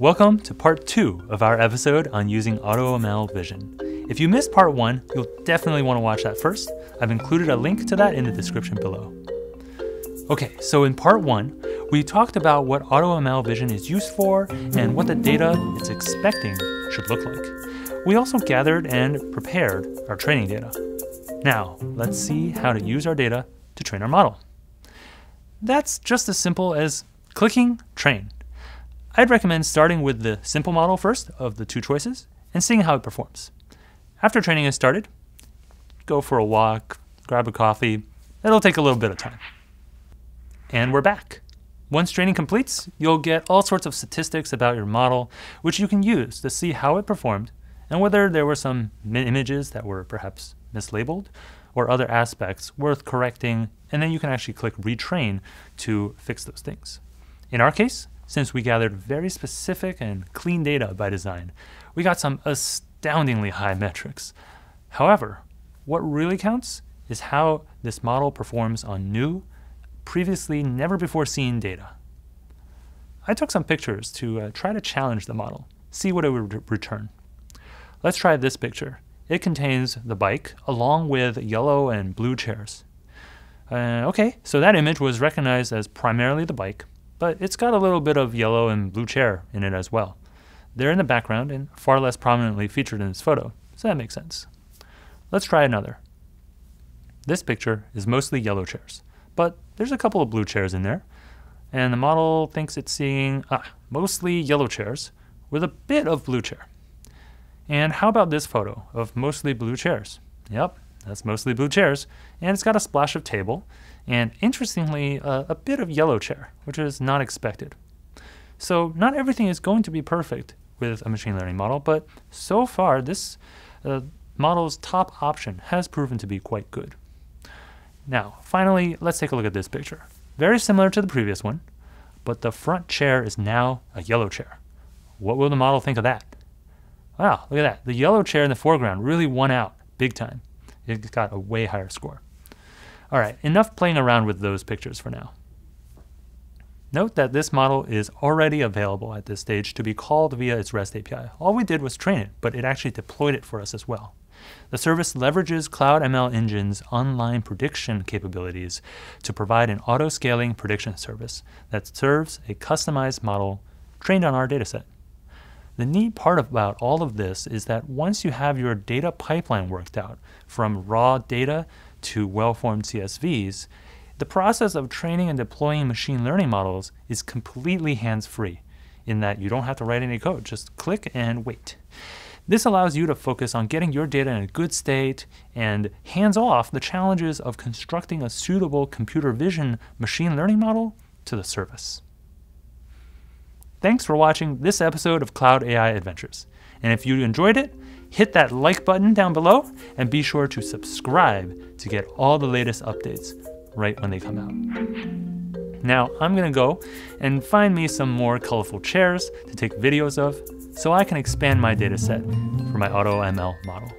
Welcome to part two of our episode on using AutoML Vision. If you missed part one, you'll definitely want to watch that first. I've included a link to that in the description below. Okay, so in part one, we talked about what AutoML Vision is used for and what the data it's expecting should look like. We also gathered and prepared our training data. Now, let's see how to use our data to train our model. That's just as simple as clicking Train. I'd recommend starting with the simple model first of the two choices and seeing how it performs. After training is started, go for a walk, grab a coffee. It'll take a little bit of time. And we're back. Once training completes, you'll get all sorts of statistics about your model, which you can use to see how it performed and whether there were some images that were perhaps mislabeled or other aspects worth correcting, and then you can actually click retrain to fix those things. In our case, since we gathered very specific and clean data by design, we got some astoundingly high metrics. However, what really counts is how this model performs on new, previously never before seen data. I took some pictures to uh, try to challenge the model, see what it would return. Let's try this picture. It contains the bike along with yellow and blue chairs. Uh, okay, so that image was recognized as primarily the bike, but it's got a little bit of yellow and blue chair in it as well. They're in the background and far less prominently featured in this photo, so that makes sense. Let's try another. This picture is mostly yellow chairs, but there's a couple of blue chairs in there, and the model thinks it's seeing ah, mostly yellow chairs with a bit of blue chair. And how about this photo of mostly blue chairs? Yep, that's mostly blue chairs, and it's got a splash of table, and interestingly, uh, a bit of yellow chair, which is not expected. So not everything is going to be perfect with a machine learning model, but so far this uh, model's top option has proven to be quite good. Now, finally, let's take a look at this picture. Very similar to the previous one, but the front chair is now a yellow chair. What will the model think of that? Wow, look at that. The yellow chair in the foreground really won out big time. It got a way higher score. All right, enough playing around with those pictures for now. Note that this model is already available at this stage to be called via its REST API. All we did was train it, but it actually deployed it for us as well. The service leverages Cloud ML Engine's online prediction capabilities to provide an auto-scaling prediction service that serves a customized model trained on our dataset. The neat part about all of this is that once you have your data pipeline worked out, from raw data to well-formed CSVs, the process of training and deploying machine learning models is completely hands-free in that you don't have to write any code, just click and wait. This allows you to focus on getting your data in a good state and hands off the challenges of constructing a suitable computer vision machine learning model to the service. Thanks for watching this episode of Cloud AI Adventures. And if you enjoyed it, hit that like button down below and be sure to subscribe to get all the latest updates right when they come out. Now, I'm gonna go and find me some more colorful chairs to take videos of so I can expand my dataset for my AutoML model.